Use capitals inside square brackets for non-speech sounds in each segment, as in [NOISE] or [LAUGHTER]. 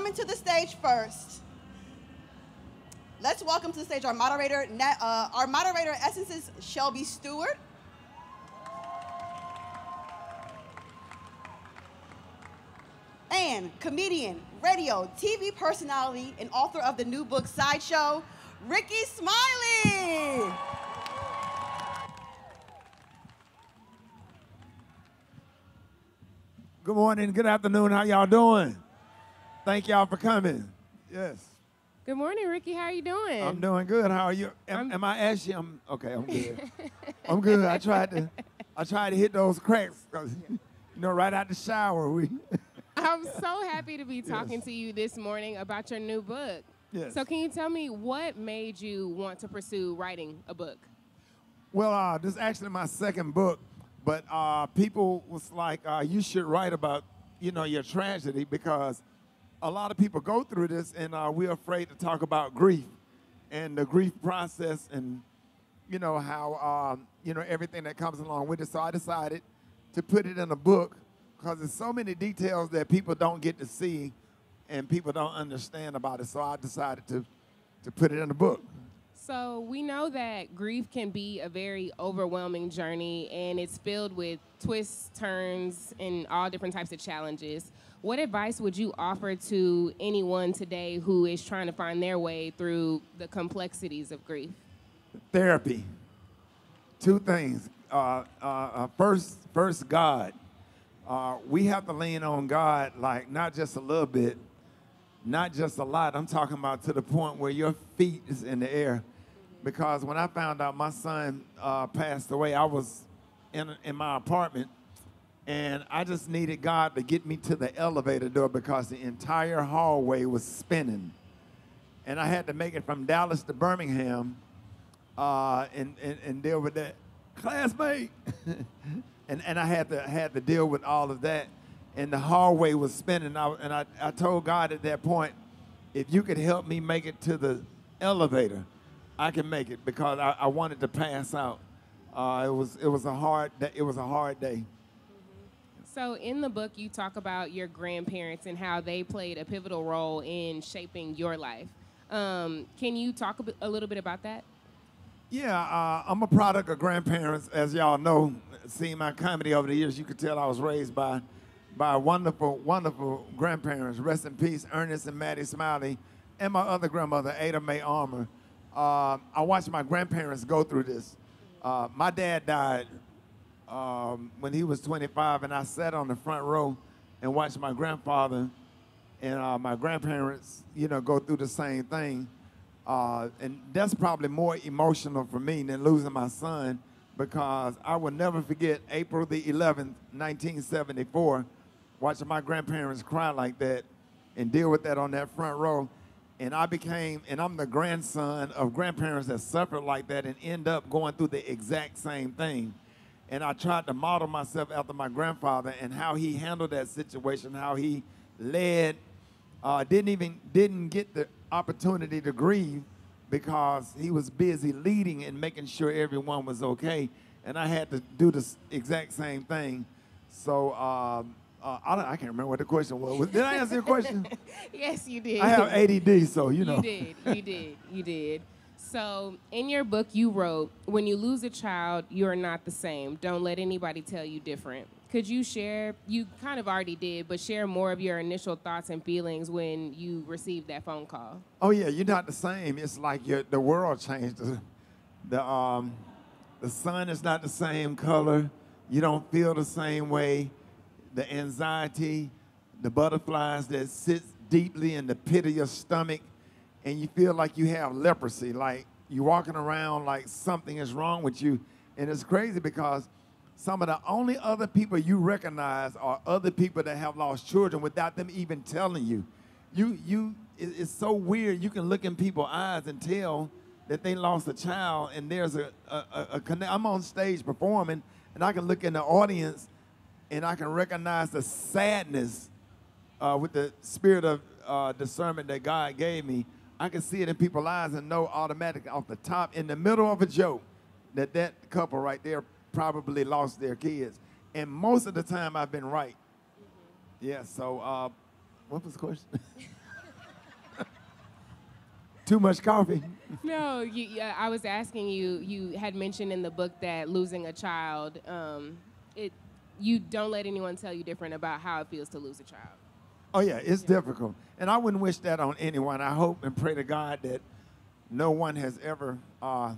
coming to the stage first, let's welcome to the stage our moderator, uh, our moderator Essences, Shelby Stewart. And comedian, radio, TV personality, and author of the new book Sideshow, Rickey Smiley. Good morning, good afternoon. How y'all doing? Thank y'all for coming. Yes. Good morning, Rickey. How are you doing? I'm doing good. How are you? Am, am I ashy? I'm okay. I'm good. [LAUGHS] I'm good. I tried to, I tried to hit those cracks you know, right out the shower we. [LAUGHS] I'm so happy to be talking yes. to you this morning about your new book. Yes. So can you tell me what made you want to pursue writing a book? Well, uh, this is actually my second book. But uh, people was like, uh, you should write about, you know, your tragedy because a lot of people go through this and uh, we're afraid to talk about grief and the grief process and, you know, how, um, you know, everything that comes along with it. So I decided to put it in a book because there's so many details that people don't get to see and people don't understand about it. So I decided to, to put it in a book. So we know that grief can be a very overwhelming journey and it's filled with twists, turns, and all different types of challenges. What advice would you offer to anyone today who is trying to find their way through the complexities of grief? Therapy. Two things. Uh, uh, uh first, first, God. Uh, we have to lean on God, like not just a little bit, not just a lot. I'm talking about to the point where your feet is in the air. Because when I found out my son uh, passed away, I was in, in my apartment and I just needed God to get me to the elevator door because the entire hallway was spinning. And I had to make it from Dallas to Birmingham uh, and, and, and deal with that classmate. [LAUGHS] and, and I had to, had to deal with all of that and the hallway was spinning. I, and I, I told God at that point, if you could help me make it to the elevator, I can make it because I, I wanted to pass out. Uh, it was it was a hard it was a hard day. So in the book, you talk about your grandparents and how they played a pivotal role in shaping your life. Um, can you talk a, little bit about that? Yeah, uh, I'm a product of grandparents, as y'all know. Seeing my comedy over the years, you could tell I was raised by by wonderful, wonderful grandparents. Rest in peace, Ernest and Maddie Smiley, and my other grandmother, Ada Mae Armour. Uh, I watched my grandparents go through this. Uh, my dad died um, when he was 25, and I sat on the front row and watched my grandfather and uh, my grandparents, you know, go through the same thing. Uh, and that's probably more emotional for me than losing my son because I will never forget April the 11th, 1974 watching my grandparents cry like that and deal with that on that front row. And I became, and I'm the grandson of grandparents that suffered like that and end up going through the exact same thing. And I tried to model myself after my grandfather and how he handled that situation, how he led, uh, didn't even, didn't get the opportunity to grieve because he was busy leading and making sure everyone was okay. And I had to do the exact same thing. So um, uh, I, I, can't remember what the question was. Did I answer your question? [LAUGHS] yes, you did. I have ADD, so you know. You did. You did. You did. So, in your book, you wrote, "When you lose a child, you are not the same. Don't let anybody tell you different." Could you share? You kind of already did, but share more of your initial thoughts and feelings when you received that phone call. Oh yeah, you're not the same. It's like the world changed. The, the um, the sun is not the same color. You don't feel the same way the anxiety, the butterflies that sits deeply in the pit of your stomach, and you feel like you have leprosy, like you're walking around like something is wrong with you. And it's crazy because some of the only other people you recognize are other people that have lost children without them even telling you. You, you, it's so weird. You can look in people's eyes and tell that they lost a child, and there's a, a, a, a connect. I'm on stage performing, and I can look in the audience and I can recognize the sadness uh, with the spirit of uh, discernment that God gave me. I can see it in people's eyes and know automatically off the top, in the middle of a joke, that that couple right there probably lost their kids. And most of the time, I've been right. Mm-hmm. Yeah. So, uh, what was the question? [LAUGHS] Too much coffee. No, you, yeah, I was asking you. You had mentioned in the book that losing a child, um, it you don't let anyone tell you different about how it feels to lose a child. Oh yeah, it's difficult, and I wouldn't wish that on anyone. I hope and pray to God that no one has ever uh,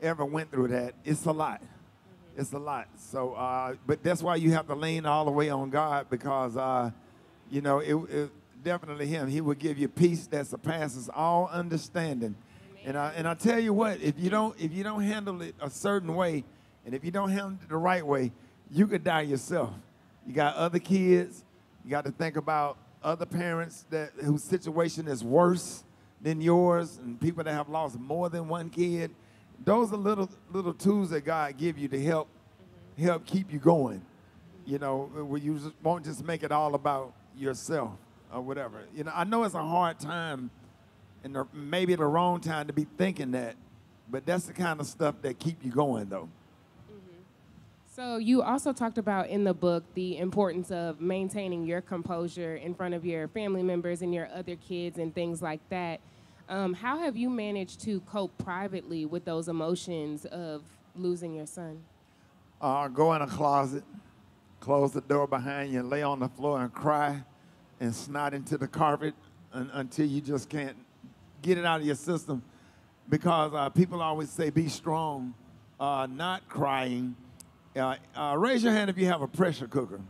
ever went through that. It's a lot. Mm-hmm. It's a lot. So, uh, but that's why you have to lean all the way on God because, uh, you know, it, it, definitely Him. He will give you peace that surpasses all understanding. And I, and I tell you what, if you don't if you don't handle it a certain way, and if you don't handle it the right way, you could die yourself. You got other kids. You got to think about other parents that whose situation is worse than yours, and people that have lost more than one kid. Those are little little tools that God give you to help mm-hmm. help keep you going. You know, where you just won't just make it all about yourself or whatever. You know, I know it's a hard time and maybe the wrong time to be thinking that, but that's the kind of stuff that keep you going though. So you also talked about in the book the importance of maintaining your composure in front of your family members and your other kids and things like that. Um, how have you managed to cope privately with those emotions of losing your son? Uh, go in a closet, close the door behind you, lay on the floor and cry and snot into the carpet un- until you just can't get it out of your system. Because uh, people always say, be strong, uh, not crying uh, uh, raise your hand if you have a pressure cooker.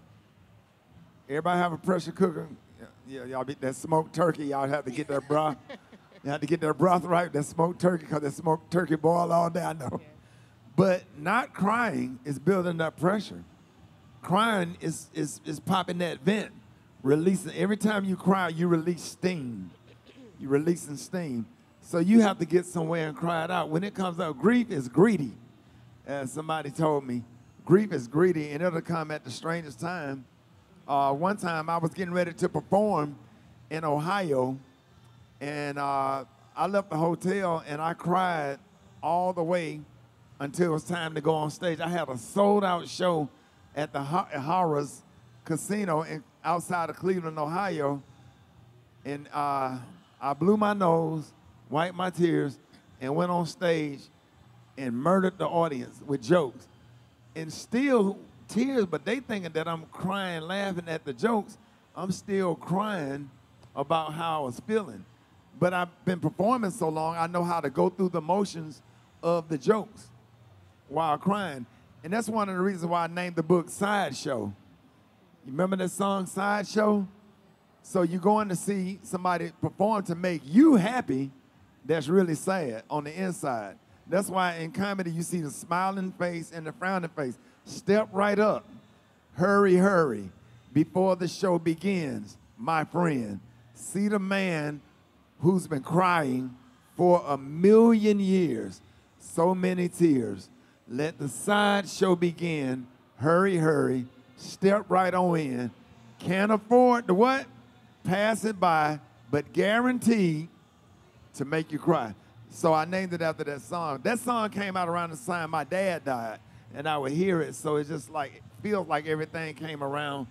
Everybody have a pressure cooker? Yeah, y'all be that smoked turkey. Y'all have to get their broth. [LAUGHS] you have to get their broth right. That smoked turkey, because that smoked turkey boil all day. I know. Yeah. But not crying is building up pressure. Crying is is is popping that vent, releasing. Every time you cry, you release steam. You're releasing steam. So you have to get somewhere and cry it out. When it comes out, grief is greedy, as somebody told me grief is greedy and it'll come at the strangest time. Uh, one time I was getting ready to perform in Ohio, and uh, I left the hotel and I cried all the way until it was time to go on stage. I had a sold out show at the Harrah's Casino in, outside of Cleveland, Ohio, and uh, I blew my nose, wiped my tears, and went on stage and murdered the audience with jokes and still tears, but they thinking that I'm crying, laughing at the jokes. I'm still crying about how I was feeling. But I've been performing so long, I know how to go through the motions of the jokes while crying. And that's one of the reasons why I named the book Sideshow. You remember that song, Sideshow? So you're going to see somebody perform to make you happy that's really sad on the inside. That's why in comedy you see the smiling face and the frowning face. Step right up. Hurry, hurry. Before the show begins, my friend, see the man who's been crying for a million years, so many tears. Let the side show begin. Hurry, hurry. Step right on in. Can't afford to what? Pass it by, but guaranteed to make you cry. So I named it after that song. That song came out around the time my dad died, and I would hear it. So it's just like, it feels like everything came around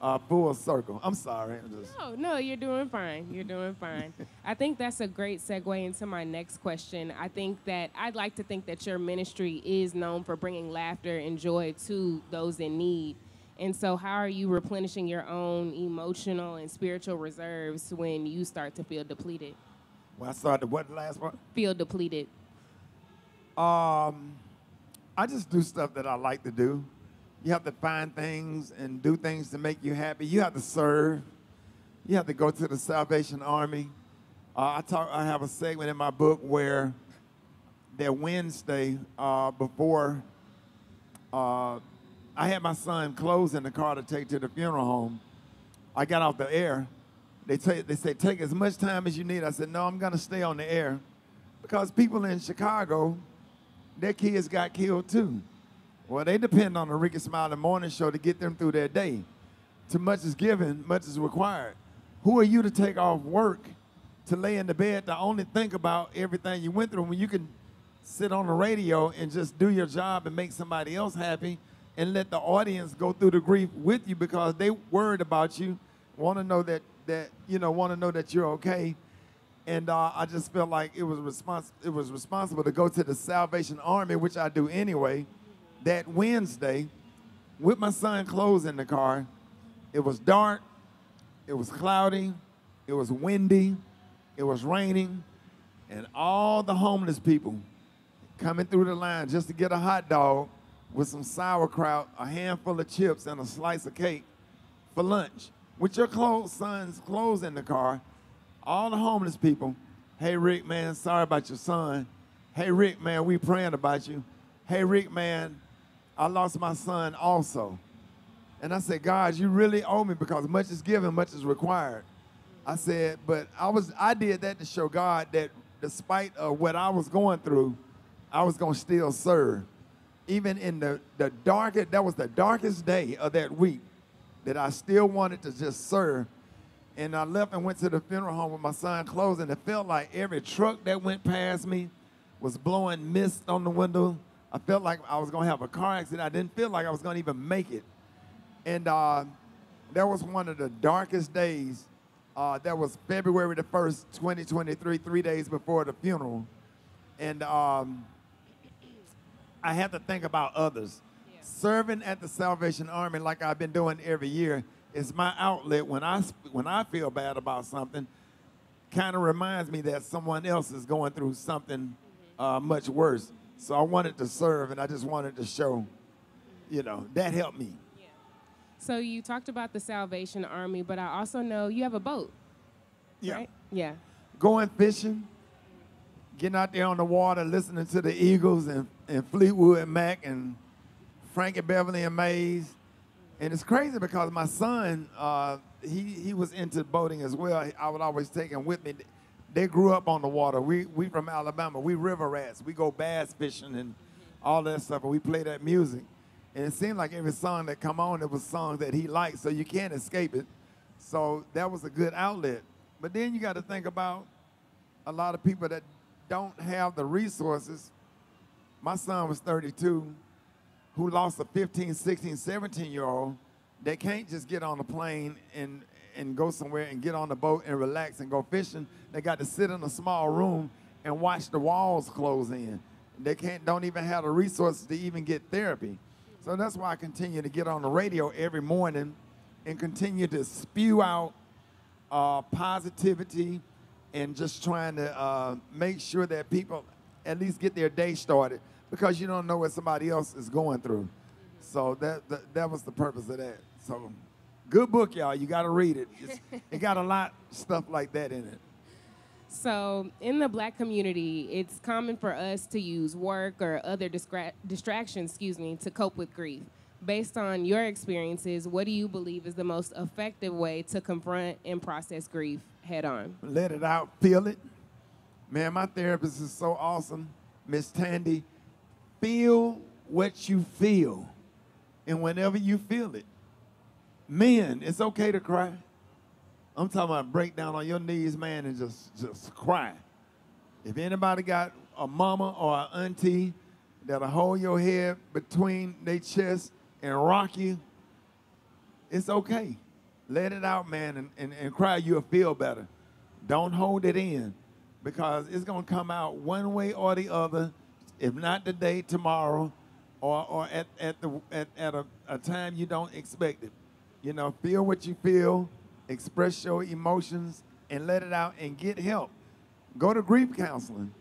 uh, full circle. I'm sorry. I'm just... No, no, you're doing fine. You're doing fine. I think that's a great segue into my next question. I think that I'd like to think that your ministry is known for bringing laughter and joy to those in need. And so, how are you replenishing your own emotional and spiritual reserves when you start to feel depleted? When I started, what the last one? Feel depleted. Um, I just do stuff that I like to do. You have to find things and do things to make you happy. You have to serve. You have to go to the Salvation Army. Uh, I talk. I have a segment in my book where that Wednesday uh, before uh, I had my son clothes in the car to take to the funeral home. I got off the air they, say, they say, take as much time as you need. I said, no, I'm going to stay on the air because people in Chicago, their kids got killed too. Well, they depend on the Rickey Smiley Morning Show to get them through their day. Too much is given, much is required. Who are you to take off work to lay in the bed to only think about everything you went through when you can sit on the radio and just do your job and make somebody else happy and let the audience go through the grief with you because they worried about you, want to know that that you know want to know that you're okay. and uh, I just felt like it was respons- it was responsible to go to the Salvation Army, which I do anyway, that Wednesday, with my son clothes in the car. It was dark, it was cloudy, it was windy, it was raining, and all the homeless people coming through the line just to get a hot dog with some sauerkraut, a handful of chips, and a slice of cake for lunch. With your clothes, son's clothes in the car, all the homeless people, hey Rick, man, sorry about your son. Hey Rick, man, we praying about you. Hey Rick, man, I lost my son also. And I said, God, you really owe me because much is given, much is required. I said, but I was I did that to show God that despite of what I was going through, I was gonna still serve. Even in the, the darkest, that was the darkest day of that week, that I still wanted to just serve. And I left and went to the funeral home with my son clothes, and it felt like every truck that went past me was blowing mist on the window. I felt like I was gonna have a car accident. I didn't feel like I was gonna even make it. And uh, that was one of the darkest days. Uh, that was February the 1st, 2023, three days before the funeral. And um, I had to think about others. Yeah. Serving at the Salvation Army, like I've been doing every year, is my outlet when I, when I feel bad about something. Kind of reminds me that someone else is going through something uh, much worse. So I wanted to serve, and I just wanted to show, you know, that helped me. So you talked about the Salvation Army, but I also know you have a boat, right? Yeah. Going fishing, getting out there on the water, listening to the Eagles and, and Fleetwood Mac and Frankie Beverly and Maze. And it's crazy because my son, uh, he, he was into boating as well. I would always take him with me. They grew up on the water. We, we from Alabama. We river rats. We go bass fishing and all that stuff, and we play that music. And it seemed like every song that come on, it was songs that he liked, so you can't escape it. So that was a good outlet. But then you got to think about a lot of people that don't have the resources. My son was 32, who lost a 15, 16, 17 year old. They can't just get on a plane and, and go somewhere and get on the boat and relax and go fishing. They got to sit in a small room and watch the walls close in. They can't don't even have the resources to even get therapy. So that's why I continue to get on the radio every morning and continue to spew out uh, positivity and just trying to uh, make sure that people at least get their day started because you don't know what somebody else is going through. So that that, that was the purpose of that. So good book, y'all. You got to read it. It's, [LAUGHS] it got a lot of stuff like that in it. So, in the black community, it's common for us to use work or other distra- distractions, excuse me, to cope with grief. Based on your experiences, what do you believe is the most effective way to confront and process grief head on? Let it out, feel it. Man, my therapist is so awesome, Miss Tandy. Feel what you feel, and whenever you feel it, men, it's okay to cry. I'm talking about break down on your knees, man, and just just cry. If anybody got a mama or an auntie that'll hold your head between their chest and rock you, it's okay. Let it out, man, and, and, and cry. You'll feel better. Don't hold it in because it's going to come out one way or the other, if not today, tomorrow, or, or at, at, the, at, at a, a time you don't expect it. You know, feel what you feel, express your emotions, and let it out and get help. Go to grief counseling.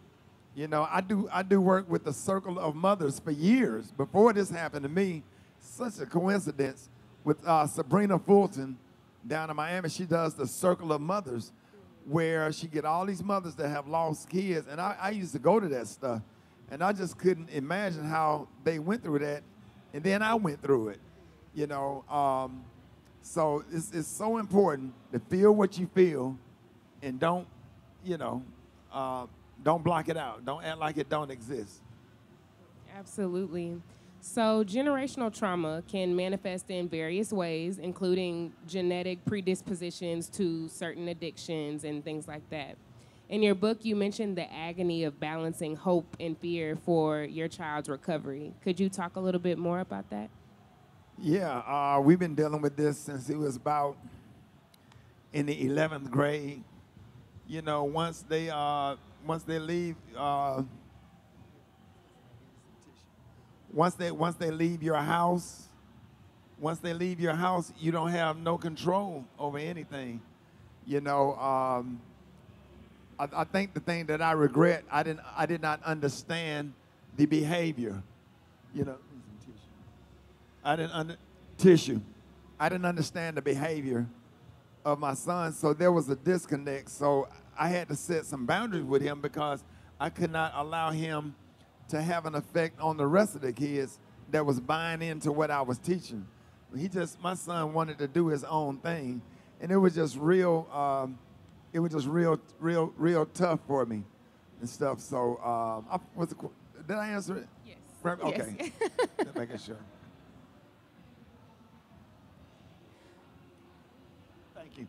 You know, I do I do work with the Circle of Mothers for years before this happened to me. Such a coincidence with uh, Sabrina Fulton down in Miami. She does the Circle of Mothers, where she get all these mothers that have lost kids, and I, I used to go to that stuff, and I just couldn't imagine how they went through that, and then I went through it. You know, um, so it's, it's so important to feel what you feel, and don't, you know, uh, don't block it out. Don't act like it don't exist. Absolutely. So, generational trauma can manifest in various ways, including genetic predispositions to certain addictions and things like that. In your book, you mentioned the agony of balancing hope and fear for your child's recovery. Could you talk a little bit more about that? Yeah, uh, we've been dealing with this since he was about in the 11th grade. you know, once they uh, once they leave, uh, once they once they leave your house, once they leave your house, you don't have no control over anything. You know, um, I, I think the thing that I regret, I didn't, I did not understand the behavior. You know, I didn't under tissue. I didn't understand the behavior of my son, so there was a disconnect. So I had to set some boundaries with him because I could not allow him to have an effect on the rest of the kids that was buying into what I was teaching. He just, my son wanted to do his own thing, and it was just real. Um, it was just real, real, real tough for me and stuff. So, um, I, was it, did I answer it? Yes. Okay. Yes. [LAUGHS] Just making sure. Thank you.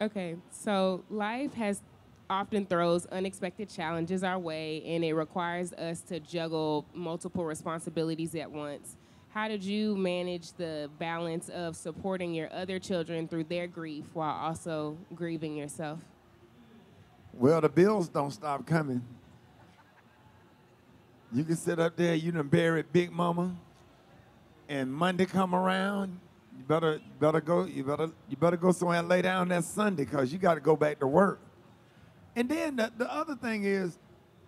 Okay, so life has often throws unexpected challenges our way, and it requires us to juggle multiple responsibilities at once. How did you manage the balance of supporting your other children through their grief while also grieving yourself? Well, the bills don't stop coming. You can sit up there, you done buried Big Mama, and Monday come around, you better better go, you better you better go somewhere and lay down that Sunday because you got to go back to work. And then the, the other thing is,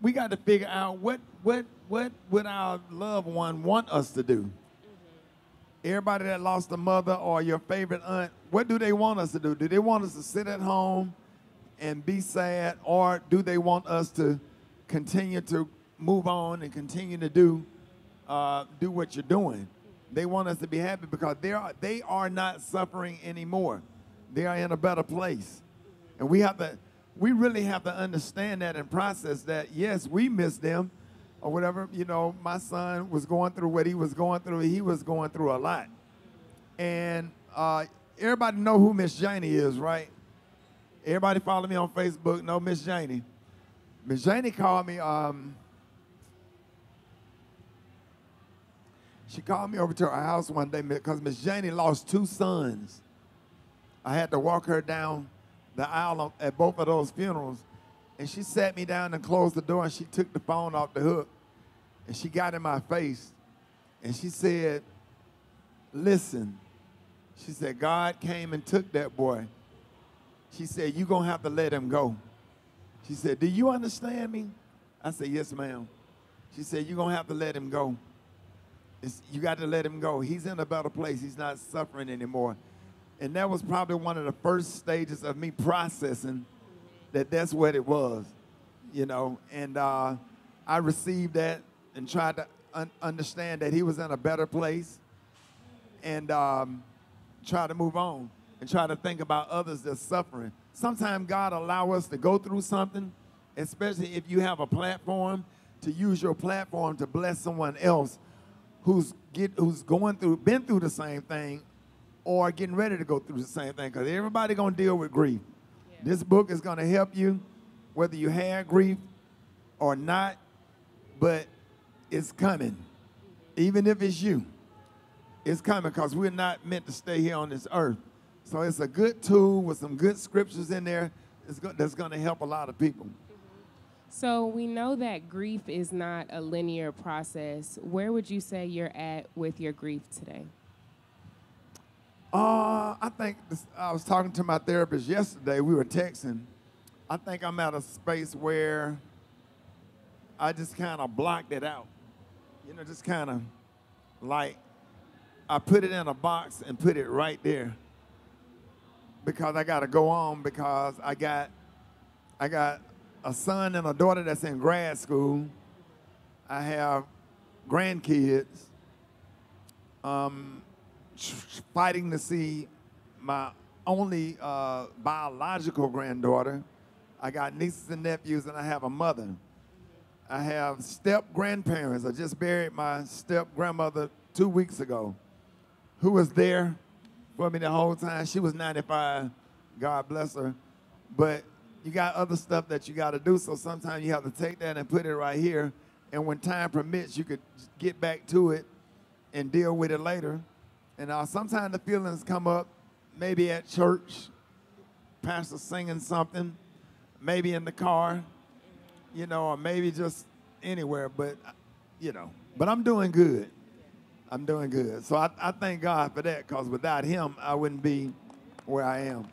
we got to figure out what what what would our loved one want us to do. Everybody that lost a mother or your favorite aunt, what do they want us to do? Do they want us to sit at home and be sad, or do they want us to continue to move on and continue to do uh, do what you're doing? They want us to be happy because they are they are not suffering anymore. They are in a better place, and we have to we really have to understand that and process that. Yes, we miss them, or whatever. You know, my son was going through what he was going through. He was going through a lot, and uh, everybody know who Miss Janie is, right? Everybody follow me on Facebook. Know Miss Janie. Miss Janie called me. Um, she called me over to her house one day because Miss Janie lost two sons. I had to walk her down the aisle at both of those funerals. And she sat me down and closed the door and she took the phone off the hook. And she got in my face and she said, Listen. She said, God came and took that boy. She said, You're going to have to let him go. She said, Do you understand me? I said, Yes, ma'am. She said, You're going to have to let him go. It's, you got to let him go. He's in a better place. He's not suffering anymore. And that was probably one of the first stages of me processing that that's what it was, you know. And uh, I received that and tried to un- understand that he was in a better place and um, try to move on and try to think about others that's suffering. Sometimes God allow us to go through something, especially if you have a platform, to use your platform to bless someone else who's get who's going through been through the same thing or getting ready to go through the same thing because everybody gonna deal with grief. This book is gonna help you whether you have grief or not but it's coming even if it's you it's coming because we're not meant to stay here on this earth so it's a good tool with some good scriptures in there that's going to help a lot of people so we know that grief is not a linear process. Where would you say you're at with your grief today? Uh, I think this, I was talking to my therapist yesterday. We were texting. I think I'm at a space where I just kind of blocked it out. You know, just kind of like I put it in a box and put it right there because I got to go on because I got I got a son and a daughter that's in grad school. I have grandkids. Um, fighting to see my only uh, biological granddaughter. I got nieces and nephews, and I have a mother. I have step grandparents. I just buried my step grandmother two weeks ago, who was there for me the whole time. She was 95. God bless her. But you got other stuff that you got to do. So sometimes you have to take that and put it right here. And when time permits, you could get back to it and deal with it later. And uh, sometimes the feelings come up, maybe at church, pastor singing something, maybe in the car, you know, or maybe just anywhere. But you know, but I'm doing good. I'm doing good. So I, I thank God for that because without Him, I wouldn't be where I am.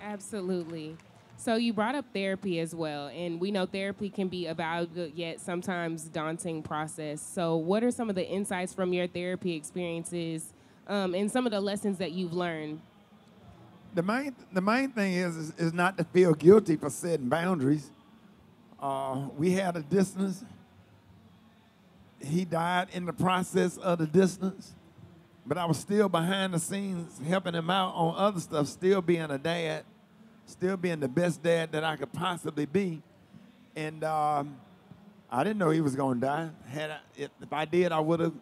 Absolutely. So you brought up therapy as well, and we know therapy can be a valuable yet sometimes daunting process. So, what are some of the insights from your therapy experiences um, and some of the lessons that you've learned? The main, the main thing is, is, is not to feel guilty for setting boundaries. Uh, we had a distance. He died in the process of the distance, but I was still behind the scenes helping him out on other stuff, still being a dad still being the best dad that I could possibly be. And um, I didn't know he was going to die. Had I, if, I did, I would have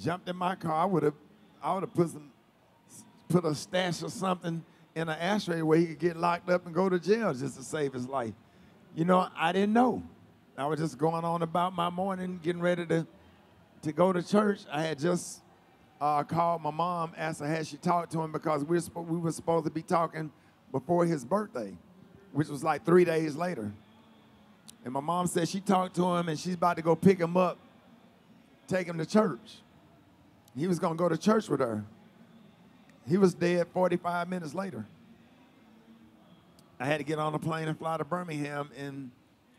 jumped in my car. I would have, I would have put some, put a stash or something in an ashtray where he could get locked up and go to jail just to save his life. You know, I didn't know. I was just going on about my morning, getting ready to to go to church. I had just uh, called my mom, asked her had she talked to him because we were, we were supposed to be talking before his birthday, which was like three days later. And my mom said she talked to him and she's about to go pick him up, take him to church. He was going to go to church with her. He was dead 45 minutes later. I had to get on a plane and fly to Birmingham and,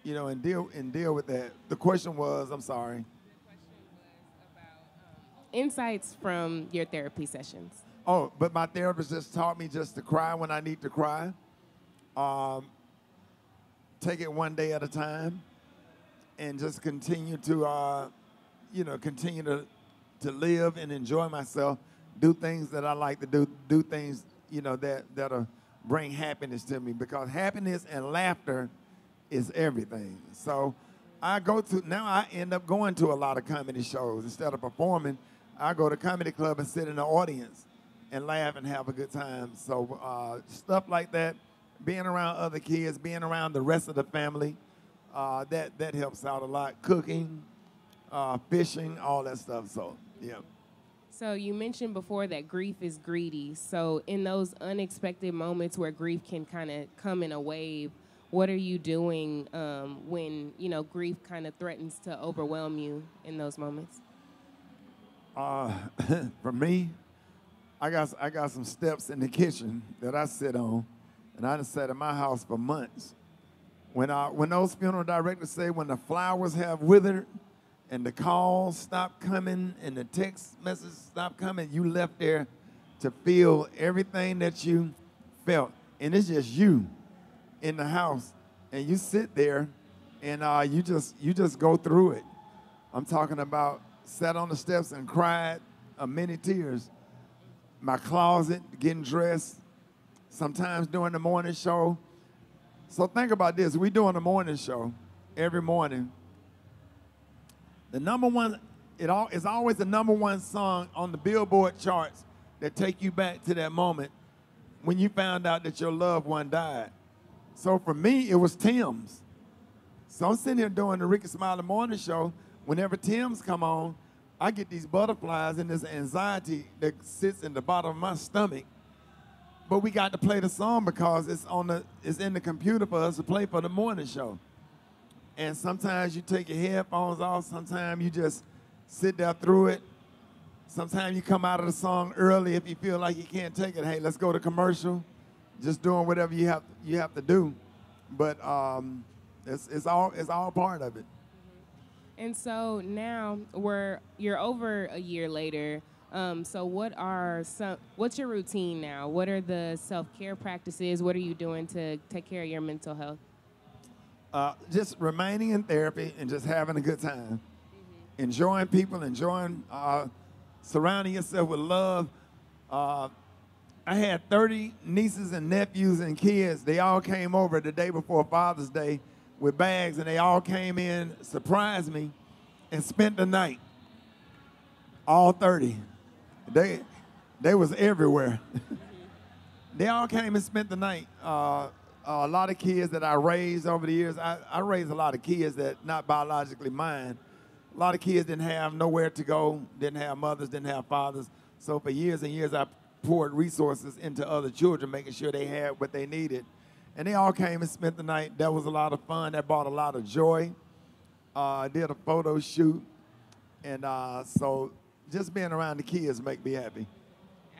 you know, and deal and deal with that. The question was, I'm sorry. Um, insights from your therapy sessions. Oh, but my therapist just taught me just to cry when I need to cry. Um, take it one day at a time, and just continue to, uh, you know, continue to to live and enjoy myself. Do things that I like to do. Do things, you know, that that'll bring happiness to me because happiness and laughter is everything. So I go to now. I end up going to a lot of comedy shows instead of performing. I go to comedy club and sit in the audience and laugh and have a good time. So uh, stuff like that, being around other kids, being around the rest of the family, uh, that that helps out a lot. Cooking, uh, fishing, all that stuff. So yeah. So you mentioned before that grief is greedy. So in those unexpected moments where grief can kind of come in a wave, what are you doing um, when you know grief kind of threatens to overwhelm you in those moments? Uh, [LAUGHS] for me, I got I got some steps in the kitchen that I sit on, and I done sat in my house for months. When I when those funeral directors say when the flowers have withered, and the calls stop coming and the text messages stop coming, you left there to feel everything that you felt, and it's just you in the house, and you sit there, and uh, you just you just go through it. I'm talking about sat on the steps and cried uh, many tears my closet, getting dressed, sometimes doing the morning show. So think about this. We're doing the morning show every morning. The number one, it all is always the number one song on the Billboard charts that take you back to that moment when you found out that your loved one died. So for me, it was Tim's. So I'm sitting here doing the Rickey Smiley Morning Show. Whenever Tim's come on, I get these butterflies and this anxiety that sits in the bottom of my stomach. But we got to play the song because it's on the it's in the computer for us to play for the morning show. And sometimes you take your headphones off, sometimes you just sit there through it. Sometimes you come out of the song early if you feel like you can't take it. Hey, let's go to commercial. Just doing whatever you have you have to do. But um, it's, it's all it's all part of it. And so now we're you're over a year later. Um, so what are some what's your routine now? What are the self care practices? What are you doing to take care of your mental health? Uh, just remaining in therapy and just having a good time, mm-hmm. enjoying people, enjoying uh, surrounding yourself with love. Uh, I had 30 nieces and nephews and kids. They all came over the day before Father's Day with bags, and they all came in, surprised me, and spent the night. All 30. They, they was everywhere. [LAUGHS] they all came and spent the night. Uh, a lot of kids that I raised over the years, I, I raised a lot of kids that not biologically mine. A lot of kids didn't have nowhere to go, didn't have mothers, didn't have fathers. So for years and years, I poured resources into other children, making sure they had what they needed. And they all came and spent the night. That was a lot of fun. That brought a lot of joy. Uh, did a photo shoot. And uh, so just being around the kids make me happy.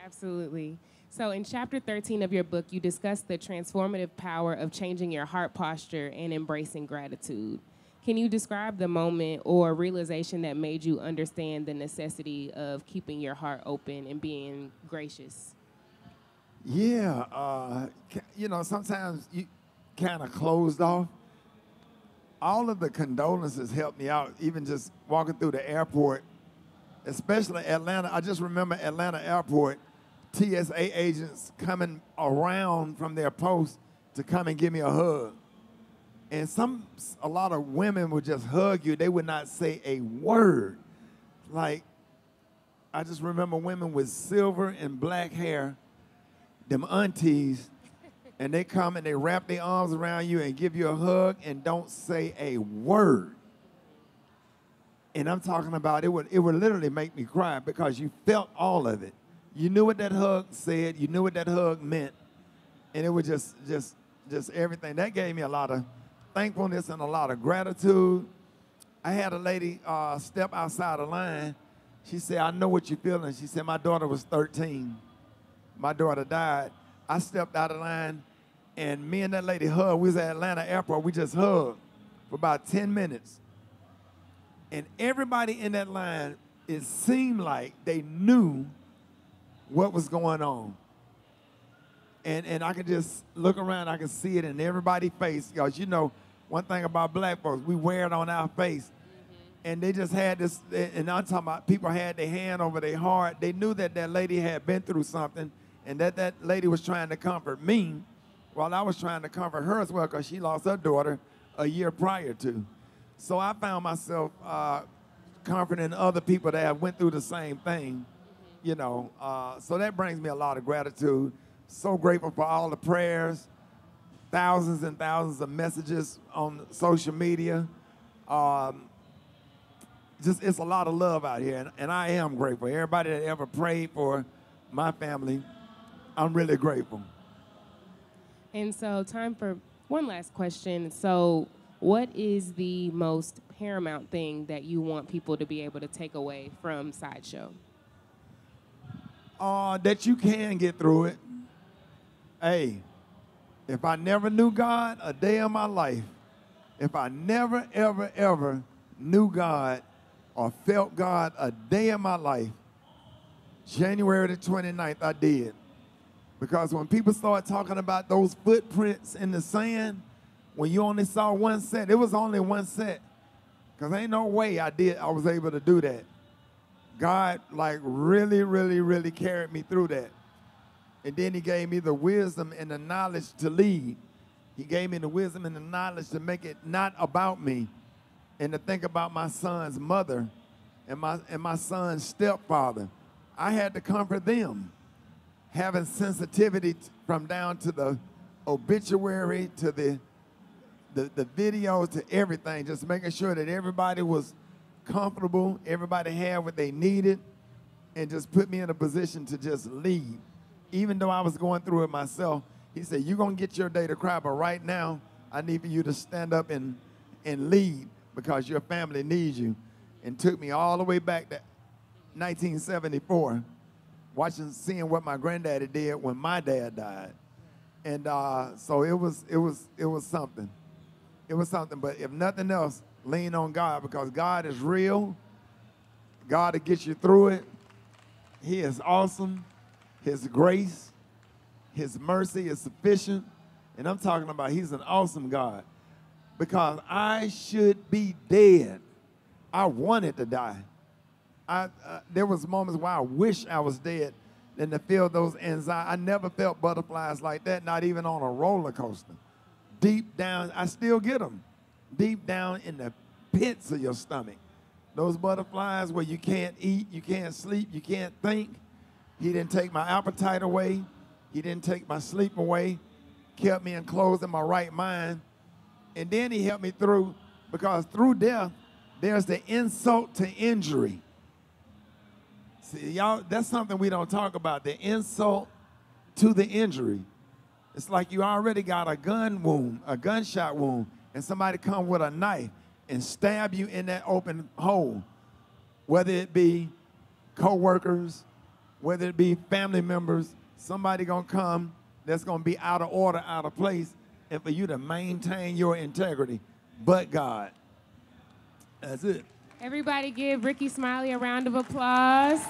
Absolutely. So, in chapter 13 of your book, you discuss the transformative power of changing your heart posture and embracing gratitude. Can you describe the moment or realization that made you understand the necessity of keeping your heart open and being gracious? Yeah, uh, you know, sometimes you kind of closed off. All of the condolences helped me out, even just walking through the airport, especially Atlanta. I just remember Atlanta airport, TSA agents coming around from their post to come and give me a hug. And some, a lot of women would just hug you. They would not say a word. Like, I just remember women with silver and black hair, them aunties, and they come and they wrap their arms around you and give you a hug and don't say a word. And I'm talking about it would it would literally make me cry because you felt all of it. You knew what that hug said, you knew what that hug meant, and it was just just just everything. That gave me a lot of thankfulness and a lot of gratitude. I had a lady uh, step outside the line. She said, I know what you're feeling. She said, My daughter was 13. My daughter died. I stepped out of line, and me and that lady hugged. We was at Atlanta Airport. We just hugged for about 10 minutes. And everybody in that line, it seemed like they knew what was going on and, and I could just look around, I could see it in everybody's face. Because you know, one thing about black folks, we wear it on our face. Mm-hmm. And they just had this, and I'm talking about people had their hand over their heart. They knew that that lady had been through something and that that lady was trying to comfort me while I was trying to comfort her as well because she lost her daughter a year prior to. So I found myself uh, comforting other people that have went through the same thing, you know. Uh, so that brings me a lot of gratitude so grateful for all the prayers, thousands and thousands of messages on social media. Um, just it's a lot of love out here, and, and I am grateful. Everybody that ever prayed for my family, I'm really grateful. And so, time for one last question. So, what is the most paramount thing that you want people to be able to take away from Sideshow? Uh, that you can get through it Hey, if I never knew God a day in my life, if I never, ever, ever knew God or felt God a day in my life, January the 29th, I did. Because when people start talking about those footprints in the sand, when you only saw one set, it was only one set. Because ain't no way I did, I was able to do that. God, like, really, really, really carried me through that. And then he gave me the wisdom and the knowledge to lead. He gave me the wisdom and the knowledge to make it not about me and to think about my son's mother and my, and my son's stepfather. I had to comfort them, having sensitivity from down to the obituary, to the, the, the videos, to everything, just making sure that everybody was comfortable, everybody had what they needed, and just put me in a position to just lead. Even though I was going through it myself, he said, You're going to get your day to cry, but right now, I need for you to stand up and, and lead because your family needs you. And took me all the way back to 1974, watching, seeing what my granddaddy did when my dad died. And uh, so it was, it was, it was something. It was something. But if nothing else, lean on God because God is real. God will get you through it. He is awesome. His grace, His mercy is sufficient. And I'm talking about He's an awesome God. Because I should be dead. I wanted to die. I, uh, there was moments where I wish I was dead than to feel those anxiety. I never felt butterflies like that, not even on a roller coaster. Deep down, I still get them. Deep down in the pits of your stomach. Those butterflies where you can't eat, you can't sleep, you can't think. He didn't take my appetite away. He didn't take my sleep away. Kept me enclosed in my right mind. And then he helped me through because through death, there's the insult to injury. See, y'all, that's something we don't talk about. The insult to the injury. It's like you already got a gun wound, a gunshot wound, and somebody come with a knife and stab you in that open hole. Whether it be co-workers, whether it be family members, somebody gonna come that's gonna be out of order, out of place, and for you to maintain your integrity, but God. That's it. Everybody give Rickey Smiley a round of applause.